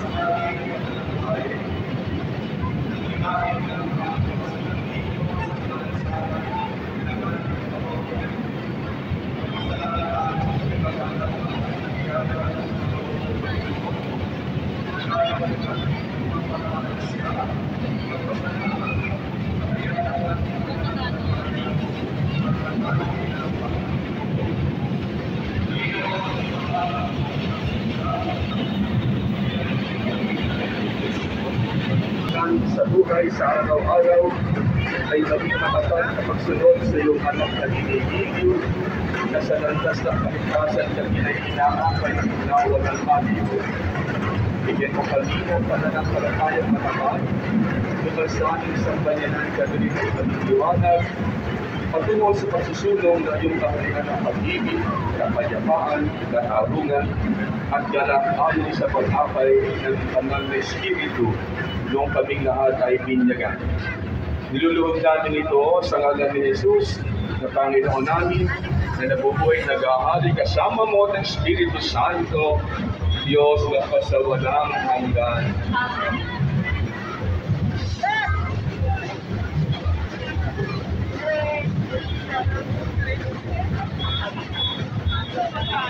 Thank you. Sa buhay sa araw-araw ay maging matapat na pagsunod sa iyong anak na ginigigil na sa landas ng kaligtasan na ginahinaakay ng unawa ng malibo. Bigyan mo kami ng pananampalatayang matapat tungkol sa aming sambayanan kagaling ay paniniwanag patungo sa pagsusulong na iyong kaharian ng pag-ibig, kapayapaan, katarungan, at galak ayon sa pag-akay ng kanal na Espiritu noong kaming lahat ay binyagan. Niluluhod natin ito sa ngalan ni Jesus na Panginoon namin na nabubuhay nag-ahari kasama mo ng Espiritu Santo, Diyos na pasawalang hanggan.